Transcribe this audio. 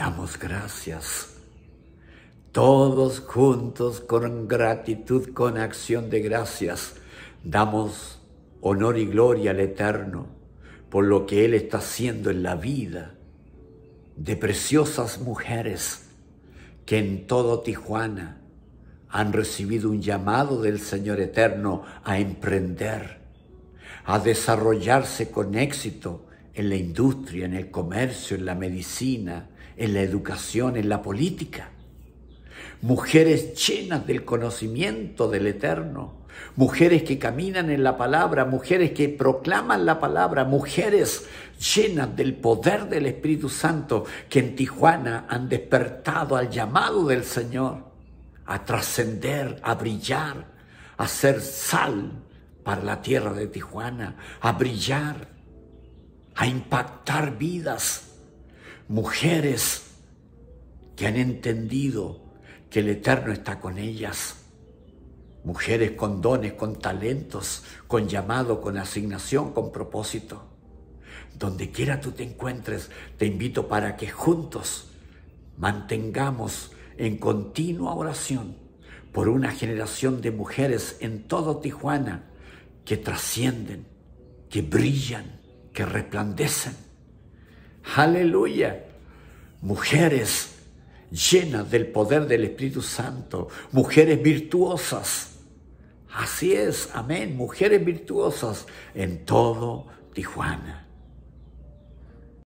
damos gracias. Todos juntos con gratitud, con acción de gracias, damos honor y gloria al Eterno por lo que Él está haciendo en la vida de preciosas mujeres que en todo Tijuana han recibido un llamado del Señor Eterno a emprender, a desarrollarse con éxito en la industria, en el comercio, en la medicina, en la educación, en la política. Mujeres llenas del conocimiento del Eterno, mujeres que caminan en la palabra, mujeres que proclaman la palabra, mujeres llenas del poder del Espíritu Santo que en Tijuana han despertado al llamado del Señor a trascender, a brillar, a ser sal para la tierra de Tijuana, a brillar, a impactar vidas. Mujeres que han entendido que el Eterno está con ellas. Mujeres con dones, con talentos, con llamado, con asignación, con propósito. Donde quiera tú te encuentres, te invito para que juntos mantengamos en continua oración por una generación de mujeres en todo Tijuana que trascienden, que brillan, que resplandecen. Aleluya. Mujeres llenas del poder del Espíritu Santo, mujeres virtuosas. Así es, amén, mujeres virtuosas en todo Tijuana.